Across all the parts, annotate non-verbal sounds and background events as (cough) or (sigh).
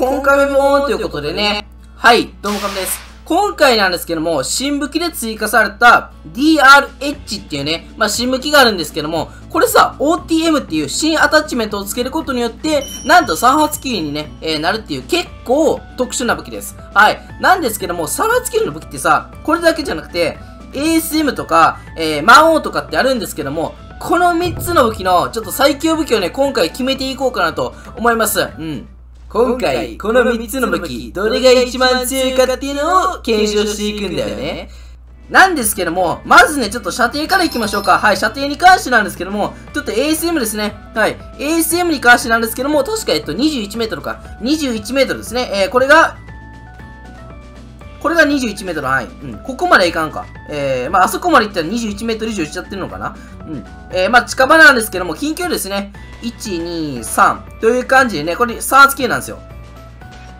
今回もボーンということでね。はい、どうもかむです。今回なんですけども、新武器で追加された DRH っていうね、まあ、新武器があるんですけども、これさ、OTM っていう新アタッチメントをつけることによって、なんと3発キルにね、えー、なるっていう結構特殊な武器です。はい。なんですけども、3発キルの武器ってさ、これだけじゃなくて、ASM とか、えー、魔王とかってあるんですけども、この3つの武器の、ちょっと最強武器をね、今回決めていこうかなと思います。うん。今回、この3つの武器、どれが一番強いかっていうのを検証していくんだよね。なんですけども、まずね、ちょっと射程から行きましょうか。はい、射程に関してなんですけども、ちょっと ASM ですね。はい、ASM に関してなんですけども、確か、えっと、21メートルか。21メートルですね。えー、これが、これが21メートルの範囲。うん。ここまでいかんか。えー、まあ、あそこまで行ったら21メートル以上しちゃってるのかな。うん。えー、まあ、近場なんですけども、近距離ですね。1、2、3。という感じでね、これ3発キルなんですよ。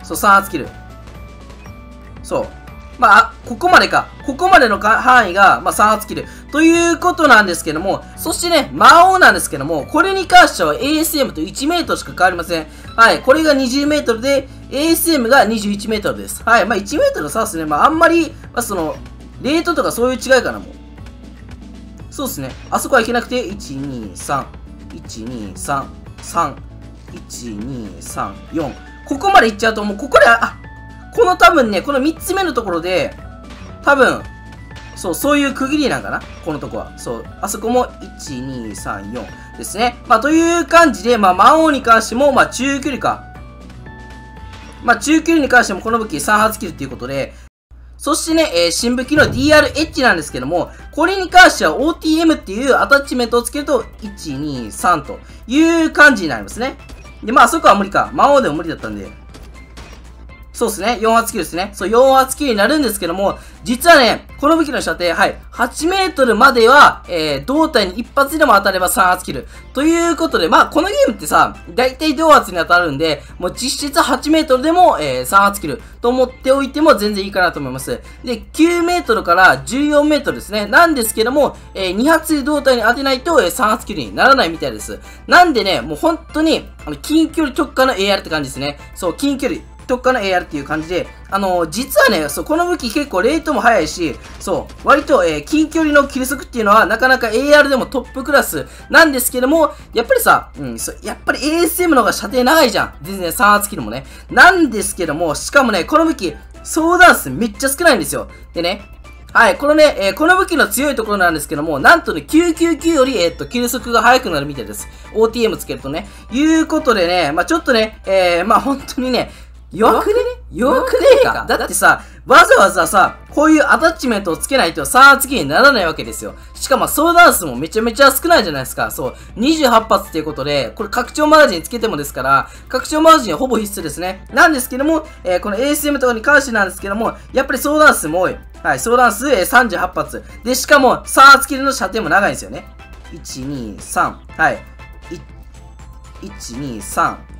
そう、3発キル。そう。まあ、ここまでか。ここまでの範囲が、まあ、3発キル。ということなんですけども、そしてね、魔王なんですけども、これに関しては ASM と1メートルしか変わりません。はい、これが20メートルで、ASM が21メートルです。はい、まあ1メートルの差ですね。まああんまり、まあその、レートとかそういう違いかな、もう。そうですね。あそこは行けなくて、1、2、3、1、2、3、3、1、2、3、4。ここまで行っちゃうと、もうここで、あ、この多分ね、この3つ目のところで、多分、そう、そういう区切りなんかな？このとこは。そう、あそこも、1、2、3、4ですね。まあ、という感じで、まあ、魔王に関しても、まあ、中距離か。まあ、中級に関してもこの武器3発キルっていうことで、そしてね、えー、新武器の DRH なんですけども、これに関しては OTM っていうアタッチメントをつけると、1、2、3という感じになりますね。で、まあ、そこは無理か。魔王でも無理だったんで、そうですね。4発キルですね。そう、4発キルになるんですけども、実はね、この武器の射程、はい、8メートルまでは、えー、胴体に一発でも当たれば3発キル。ということで、まあ、このゲームってさ、大体同発に当たるんで、もう実質8メートルでも、えー、3発キルと思っておいても全然いいかなと思います。で、9メートルから14メートルですね。なんですけども、えー、2発で胴体に当てないと、えー、3発キルにならないみたいです。なんでね、もう本当に、あの、近距離特化の AR って感じですね。そう、近距離。特化の AR っていう感じで、あのー、実はね、そう、この武器結構レートも速いし、そう、割と、えー、近距離のキル速っていうのはなかなか AR でもトップクラスなんですけども、やっぱりさ、うん、そう、やっぱり ASM の方が射程長いじゃん。全然3発キルもね。なんですけども、しかもね、この武器、相談数めっちゃ少ないんですよ。でね、はい、このね、えー、この武器の強いところなんですけども、なんとね、999より、えー、っと、キル速が速くなるみたいです。OTM つけるとね。いうことでね、まあちょっとね、えー、まあ本当にね、弱くね？弱くねえかだってさ、わざわざさ、こういうアタッチメントをつけないと3発キにならないわけですよ。しかも相談数もめちゃめちゃ少ないじゃないですか。そう。28発っていうことで、これ拡張マガジンつけてもですから、拡張マガジンはほぼ必須ですね。なんですけども、えー、この ASM とかに関してなんですけども、やっぱり相談数も多い。はい、相談数、えー、38発。で、しかも3発キルの射程も長いんですよね。1、2、3。はい。1、2、3。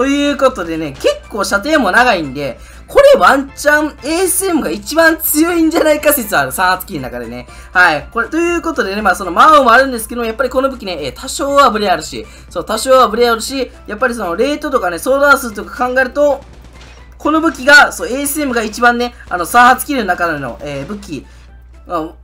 ということでね、結構射程も長いんで、これワンチャン ASM が一番強いんじゃないか説ある。3発キーの中でね。はい。これ、ということでね、まあそのマオもあるんですけども、やっぱりこの武器ね、え多少はブレあるし、そう、多少はブレあるし、やっぱりそのレートとかね、ソーダー数とか考えると、この武器が、そう、ASM が一番ね、あの、3発キルの中での、えー、武器、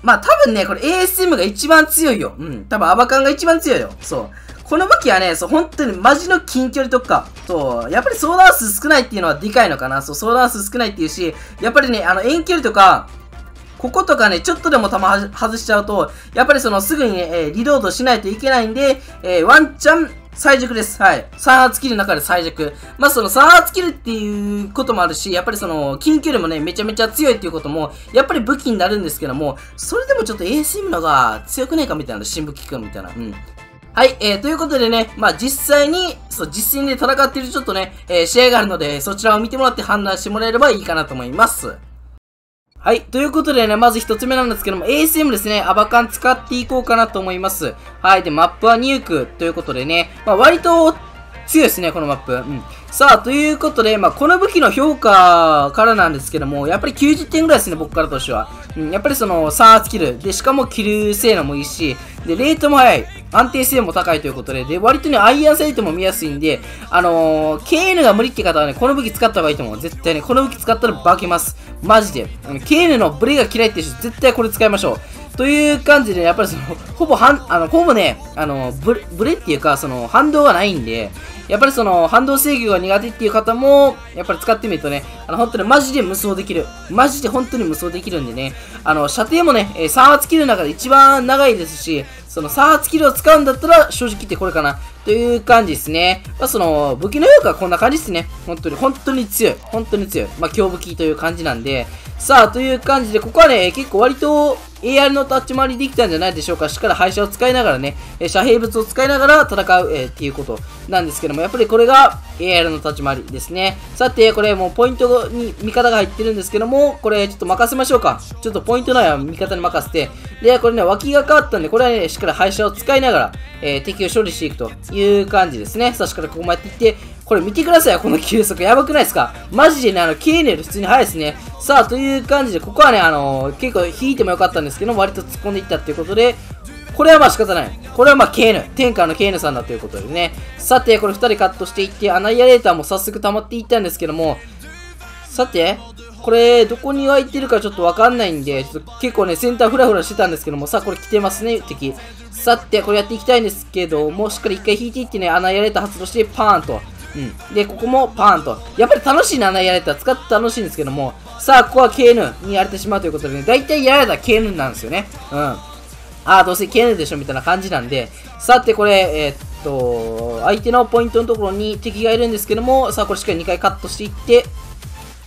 まあ、多分ね、これ ASM が一番強いよ。うん。多分アバカンが一番強いよ。そう。この武器はね、そう、本当にマジの近距離特化。そう、やっぱり相談数少ないっていうのはでかいのかな。そう、相談数少ないっていうし、やっぱりね、あの、遠距離とか、こことかね、ちょっとでも弾外しちゃうと、やっぱりそのすぐにね、えー、リロードしないといけないんで、えー、ワンチャン最弱です。はい。3発キルの中で最弱。まあ、その3発キルっていうこともあるし、やっぱりその、近距離もね、めちゃめちゃ強いっていうことも、やっぱり武器になるんですけども、それでもちょっと ASM のが強くねえかみたいな、新武器くんみたいな。うん。はい、えー、ということでね、まあ実際に、そう、実戦で戦っているちょっとね、えー、試合があるので、そちらを見てもらって判断してもらえればいいかなと思います。はい。ということでね、まず一つ目なんですけども、ASM ですね、アバカン使っていこうかなと思います。はい。で、マップはニュークということでね、まあ、割と、強いですね、このマップ。うん。さあ、ということで、まあ、この武器の評価からなんですけども、やっぱり90点ぐらいですね、僕からとしては。うん、やっぱりその、3圧キル。で、しかもキル性能もいいし、で、レートも速い。安定性も高いということで、で、割とね、アイアンサイトも見やすいんで、あのー、KN が無理って方はね、この武器使った方がいいと思う。絶対ね、この武器使ったら化けます。マジで。KN のブレが嫌いって人、絶対これ使いましょう。という感じで、やっぱりその、(laughs) ほぼはん、あの、ほぼね、あの、ブレ、っていうか、その、反動がないんで、やっぱりその、反動制御が苦手っていう方も、やっぱり使ってみるとね、あの、本当にマジで無双できる。マジで本当に無双できるんでね、あの、射程もね、えー3発切る中で一番長いですし、その3発キルを使うんだったら、正直言ってこれかな。という感じですね。まあ、その、武器の評価はこんな感じですね。本当に、本当に強い。本当に強い。まあ、強武器という感じなんで、さあ、という感じで、ここはね、結構割と AR の立ち回りできたんじゃないでしょうか。しっかり廃車を使いながらね、遮蔽物を使いながら戦う、えー、っていうことなんですけども、やっぱりこれが AR の立ち回りですね。さて、これもうポイントに味方が入ってるんですけども、これちょっと任せましょうか。ちょっとポイントないは味方に任せて、で、これね、脇が変わったんで、これはね、しっかり廃車を使いながら、えー、敵を処理していくという感じですね。さあ、しっかりここもやっていって、これ見てくださいよ、この急速。やばくないですか？マジでね、あの、ケーネル普通に速いですね。さあ、という感じで、ここはね、あのー、結構引いてもよかったんですけど、割と突っ込んでいったっていうことで、これはまあ仕方ない。これはまあ KN。天下の KN さんだということでね。さて、これ2人カットしていって、アナイアレーターも早速溜まっていったんですけども、さて、これ、どこに湧いてるかちょっとわかんないんで、ちょっと結構ね、センターフラフラしてたんですけども、さあ、これ来てますね、敵。さて、これやっていきたいんですけども、しっかり一回引いていってね、穴やれた発動して、パーンと。うん。で、ここもパーンと。やっぱり楽しいな、穴やれたら使って楽しいんですけども、さあ、ここは KN にやれてしまうということでね、大体やられたら KN なんですよね。うん。ああ、どうせ KN でしょみたいな感じなんで、さて、これ、えー、っと、相手のポイントのところに敵がいるんですけども、さあ、これしっかり2回カットしていって、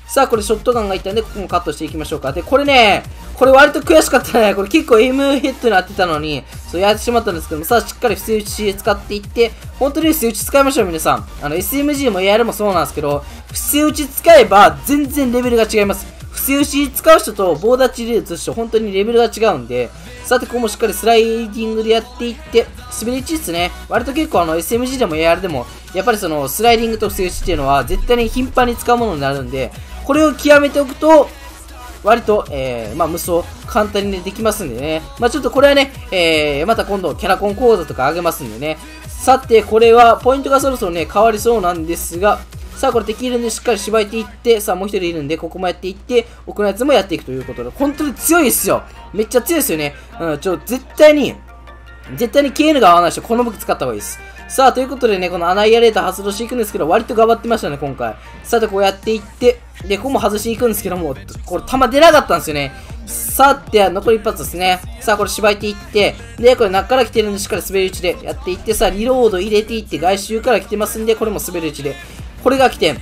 さあ、これショットガンがいたんで、ここもカットしていきましょうか。で、これね、これ割と悔しかったね。(laughs) これ結構エムヘッドになってたのに、そうやってしまったんですけども、さあ、しっかり伏せ打ち使っていって、本当に伏せ打ち使いましょう、皆さん。あの、SMG も AR もそうなんですけど、伏せ打ち使えば全然レベルが違います。伏せ打ち使う人と棒立ちで打つ人、本当にレベルが違うんで、さて、ここもしっかりスライディングでやっていって、滑り打ちですね。割と結構あの SMG でも AR でも、やっぱりそのスライディングと伏せ打ちっていうのは絶対に頻繁に使うものになるんで、これを極めておくと、割と、えー、まあ、無双、簡単に、ね、できますんでね。まあ、ちょっとこれはね、えー、また今度、キャラコン講座とかあげますんでね。さて、これは、ポイントがそろそろね、変わりそうなんですが、さあ、これ敵いるんで、しっかりしばいていって、さあ、もう一人いるんで、ここもやっていって、奥のやつもやっていくということで、本当に強いですよ。めっちゃ強いですよね。うん、ちょ、絶対に、絶対に KN が合わない人、この武器使った方がいいです。さあ、ということでね、このアナイアレーター発動していくんですけど、割と頑張ってましたね、今回。さて、こうやっていって、で、ここも外していくんですけども、これ弾出なかったんですよね。さて、残り一発ですね。さあ、これしばいていって、で、これ中から来てるんで、しっかり滑り打ちでやっていって、さあ、リロード入れていって、外周から来てますんで、これも滑り打ちで。これが起点。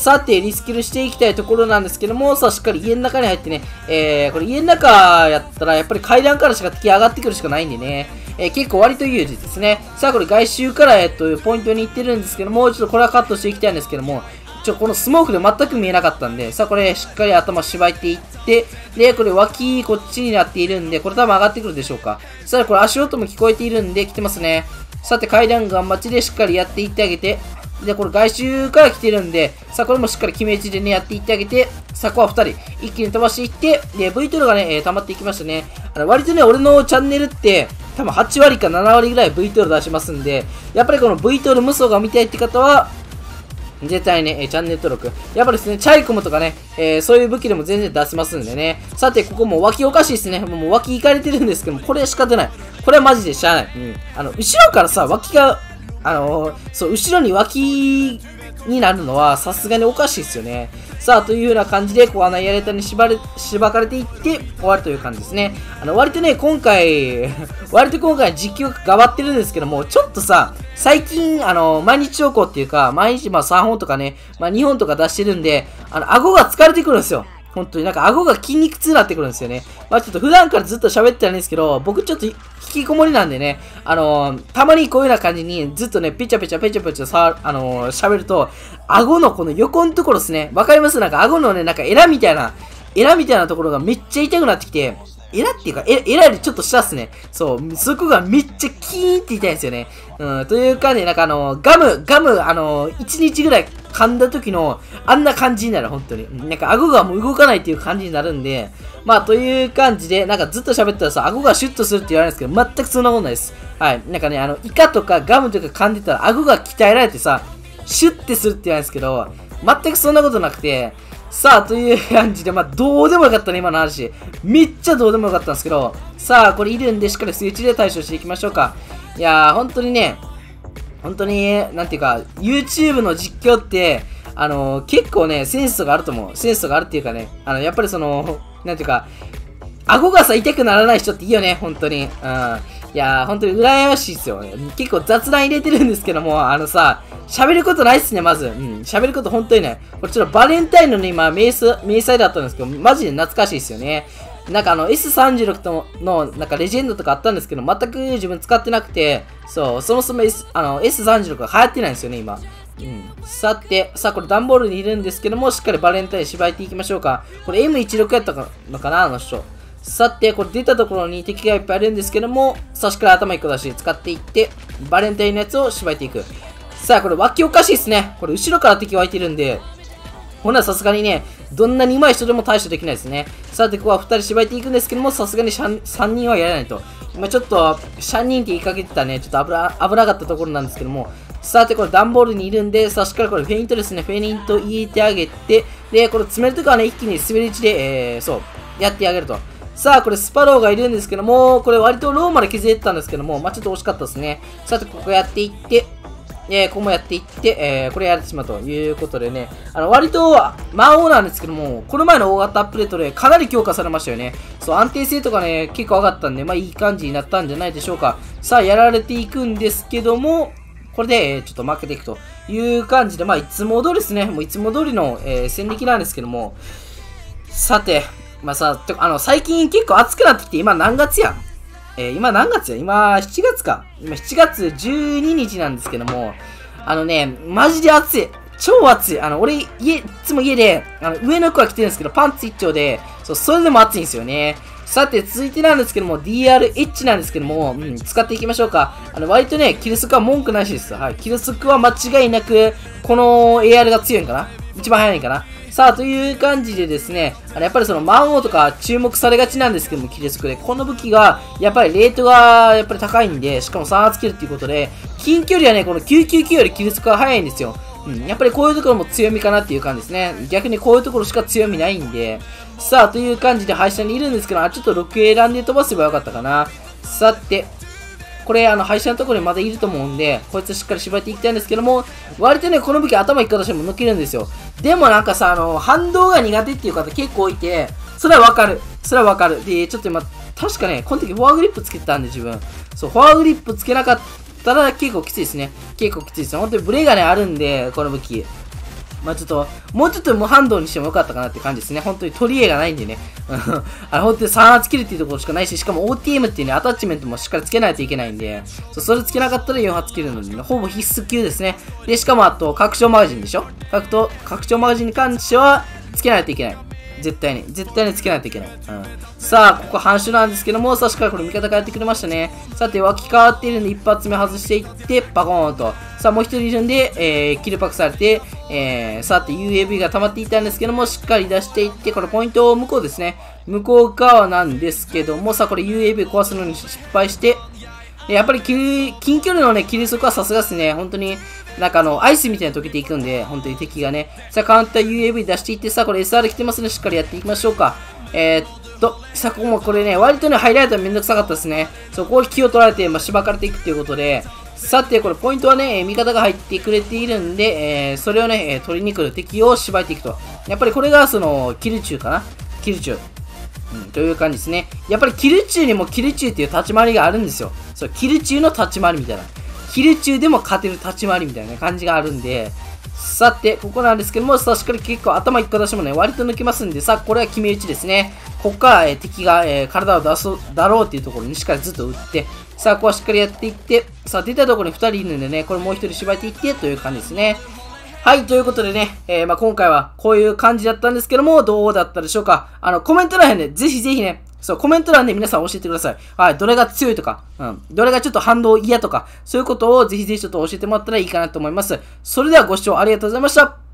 さて、リスキルしていきたいところなんですけども、さあ、しっかり家の中に入ってね、えー、これ家の中やったら、やっぱり階段からしか敵上がってくるしかないんでね、えー、結構割と有利ですね。さあ、これ外周から、えっと、ポイントに行ってるんですけども、ちょっとこれはカットしていきたいんですけども、ちょ、このスモークで全く見えなかったんで、さあ、これしっかり頭しばいていって、で、これ脇こっちになっているんで、これ多分上がってくるでしょうか。さあ、これ足音も聞こえているんで、来てますね。さて、階段頑張ちでしっかりやっていってあげて、で、これ外周から来てるんで、さあ、これもしっかり決め打ちでね、やっていってあげて、さあ、こは2人、一気に飛ばしていって、で、V トルがね、えー、溜まっていきましたね。あの、割とね、俺のチャンネルって、多分8割か7割ぐらい V トル出しますんで、やっぱりこの V トル無双が見たいって方は、絶対ね、えチャンネル登録。やっぱですね、チャイコムとかね、えー、そういう武器でも全然出せますんでね。さて、ここも脇おかしいですね。もう脇いかれてるんですけども、これは仕方ない。これはマジでしゃあない。うん。あの、後ろからさ、脇が、あのー、そう、後ろに脇になるのはさすがにおかしいですよね。さあ、というような感じで、こう、穴やれたに縛れ、縛かれていって終わるという感じですね。あの、割とね、今回 (laughs) 割と今回実況が頑張ってるんですけども、ちょっとさ、最近、あの、毎日投稿っていうか、毎日まあ3本とかね、まあ2本とか出してるんで、あの、顎が疲れてくるんですよ。本当になんか顎が筋肉痛になってくるんですよね。まあちょっと普段からずっと喋ってたんですけど、僕ちょっと引きこもりなんでね、あのー、たまにこういうような感じにずっとね、ペチャペチャペチャペチャさ、あのー、喋ると、顎のこの横のところですね。わかります？なんか顎のね、なんかエラみたいな、エラみたいなところがめっちゃ痛くなってきて、エラっていうか、エエラよりちょっと下っすね。そう、そこがめっちゃキーンって痛いんですよね。うん、というかね、なんかあの、ガム、ガム、あの、1日ぐらい噛んだ時の、あんな感じになる、本当に。なんか顎がもう動かないっていう感じになるんで、まあ、という感じで、なんかずっと喋ったらさ、顎がシュッとするって言われるんですけど、全くそんなことないです。はい。なんかね、あの、イカとかガムとか噛んでたら、顎が鍛えられてさ、シュッてするって言われるんですけど、全くそんなことなくて、さあ、という感じで、まあ、どうでもよかったね、今の話。めっちゃどうでもよかったんですけど、さあ、これいるんで、しっかりスイッチで対処していきましょうか。いやー、本当にね、本当に、なんていうか、YouTube の実況って、あのー、結構ね、センスがあると思う。センスがあるっていうかね、あの、やっぱりその、なんていうか、顎がさ、痛くならない人っていいよね、本当に。うん。いやー、本当に羨ましいっすよ。結構雑談入れてるんですけども、あのさ、喋ることないっすね、まず。うん、喋ること本当にね。これちょっとバレンタインのね、今、迷彩だったんですけど、マジで懐かしいっすよね。なんかあの S36 とのなんかレジェンドとかあったんですけど、全く自分使ってなくて、そう、そもそも S あの S36 が流行ってないんですよね、今。うん。さて、さあこれ段ボールにいるんですけども、しっかりバレンタイン縛いていきましょうか。これ M16 やったのかな、あの人。さて、これ出たところに敵がいっぱいあるんですけども、差しから頭1個出し使っていって、バレンタインのやつを縛いていく。さあ、これ脇おかしいっすね。これ後ろから敵湧いてるんで、ほなさすがにね、どんなに上手い人でも対処できないですね。さて、ここは2人縛いていくんですけども、さすがに3人はやらないと。今ちょっと、3人って言いかけてたね、ちょっと危な危なかったところなんですけども、さて、これ段ボールにいるんで、さしからこれフェイントですね。フェイント入れてあげて、で、これ詰めるときはね、一気に滑り打ちで、えー、そう、やってあげると。さあ、これスパローがいるんですけども、これ割とローまで削れてたんですけども、まあちょっと惜しかったですね。さて、ここやっていって、えー、ここもやっていって、えー、これやってしまうということでね、あの、割と、魔王なんですけども、この前の大型アップデートでかなり強化されましたよね。そう、安定性とかね、結構上がったんで、まあいい感じになったんじゃないでしょうか。さあ、やられていくんですけども、これで、ちょっと負けていくという感じで、まあいつも通りですね、もういつも通りの、えー、戦歴なんですけども、さて、まあさ、あの、最近結構暑くなってきて、今何月やんえー、今何月や？今7月か。今7月12日なんですけども、あのね、マジで暑い。超暑い。あの、俺、家、いつも家で、あの、上の服は着てるんですけど、パンツ一丁で、そう、それでも暑いんですよね。さて、続いてなんですけども、DRH なんですけども、うん、使っていきましょうか。あの、割とね、キルスクは文句なしです。はい。キルスクは間違いなく、この AR が強いんかな一番早いかなさあ、という感じでですね、あのやっぱりその魔王とか注目されがちなんですけども、キレスクで、この武器が、やっぱりレートがやっぱり高いんで、しかも3発切るっていうことで、近距離はね、この999よりキレスクが早いんですよ。うん、やっぱりこういうところも強みかなっていう感じですね。逆にこういうところしか強みないんで、さあ、という感じで廃車にいるんですけど、あ、ちょっと6選んで飛ばせばよかったかな。さて、これ、あの、廃車のところにまだいると思うんで、こいつしっかり縛っていきたいんですけども、割とね、この武器頭一回出しても抜けるんですよ。でもなんかさ、あの、反動が苦手っていう方結構いて、それはわかる。それはわかる。で、ちょっと今、確かね、この時フォアグリップつけてたんで、自分。そう、フォアグリップつけなかったら結構きついですね。結構きついです本当にブレがね、あるんで、この武器。まあちょっと、もうちょっと無反動にしてもよかったかなって感じですね。本当に取り柄がないんでね。(laughs) あの、本当に3発切るっていうところしかないし、しかも OTM っていうね、アタッチメントもしっかりつけないといけないんで、そそれつけなかったら4発切るので、ね、ほぼ必須級ですね。で、しかもあと、拡張マガジンでしょ？拡拡張マガジンに関しては、つけないといけない。絶対に。絶対につけないといけない。うん。さあ、ここ半周なんですけども、確かにこれ味方がやってくれましたね。さて、脇変わっているんで、一発目外していって、バコーンと。さあ、もう一人いるんで、えー、キルパクされて、えー、さて、UAV が溜まっていたんですけども、しっかり出していって、これポイントを向こうですね。向こう側なんですけども、さあ、これ UAV 壊すのに失敗して、やっぱり近距離のね、切り速はさすがですね。本当に、なんかあの、アイスみたいな溶けていくんで、本当に敵がね。さあ、カウンター UAV 出していって、さあ、これ SR 来てますね。しっかりやっていきましょうか。えー、っと、さあ、ここもこれね、割とね、ハイライトはめんどくさかったですね。そこを気を取られて、まあ、しばかれていくということで、さて、これポイントはね、味方が入ってくれているんで、えー、それをね、取りに来る敵を縛っていくと。やっぱりこれが、その、キルチューかな？キルチュー。うん、という感じですね。やっぱりキルチューにもキルチューっていう立ち回りがあるんですよ。そう、キルチューの立ち回りみたいな。キルチューでも勝てる立ち回りみたいな感じがあるんで、さて、ここなんですけども、さしっかり結構頭1個出してもね、割と抜けますんで、さあ、これは決め打ちですね。ここから、えー、敵が、えー、体を出すだろうっていうところにしっかりずっと打って、さあ、ここはしっかりやっていって、さあ、出たところに2人いるんでね、これもう1人縛っていってという感じですね。はい、ということでね、えー、まあ、今回はこういう感じだったんですけども、どうだったでしょうかあの、コメント欄へね、ぜひぜひね、そう、コメント欄で皆さん教えてください。はい、どれが強いとか、うん、どれがちょっと反動嫌とか、そういうことをぜひぜひちょっと教えてもらったらいいかなと思います。それではご視聴ありがとうございました。